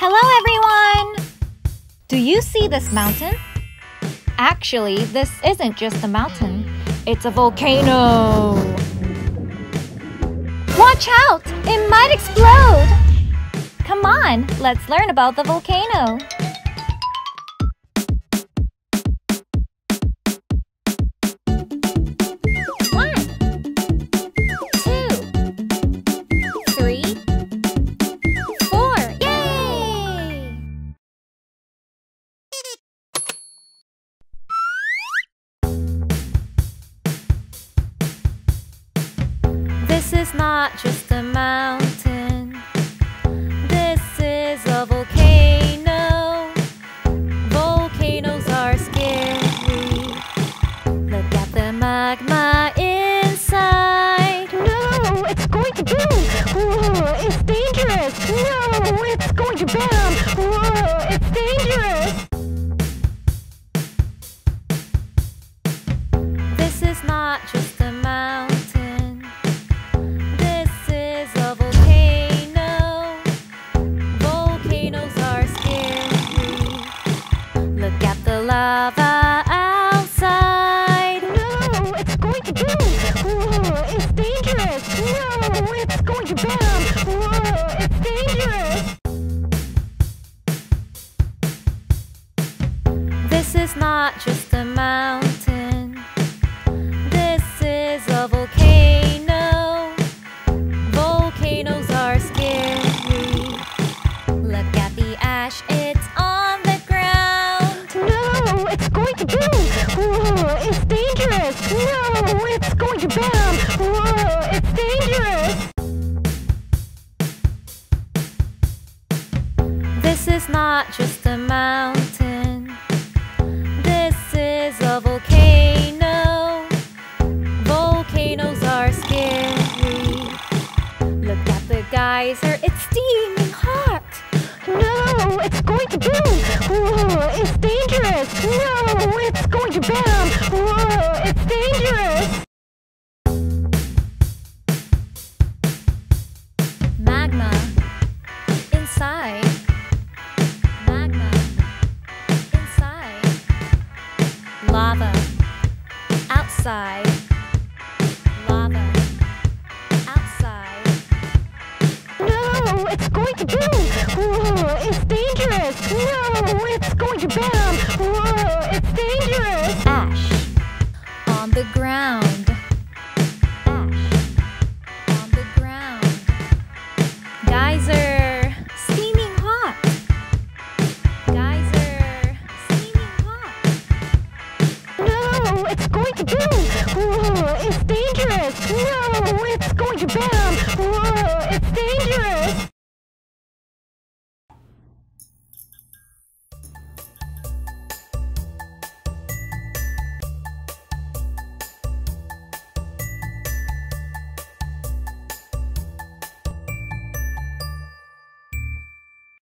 Hello everyone! Do you see this mountain? Actually, this isn't just a mountain, it's a volcano! Watch out! It might explode! Come on, let's learn about the volcano. Is not just a mountain. This is a volcano. Volcanoes are scary. Look at the magma is not just a mountain. This is a volcano. Volcanoes are scary. Look at the ash. It's on the ground. No, it's going to boom. Whoa, it's dangerous. No, it's going to bam! Whoa, it's dangerous! This is not just a mountain. Geyser, it's steaming hot. No, it's going to boom! Whoa, it's dangerous! No, it's going to bam! Whoa, it's dangerous! Magma. Inside. Magma. Inside. Lava. Outside. It's going to boom! Whoa, it's dangerous! No, it's going to bam! Whoa, it's dangerous! Ash. On the ground.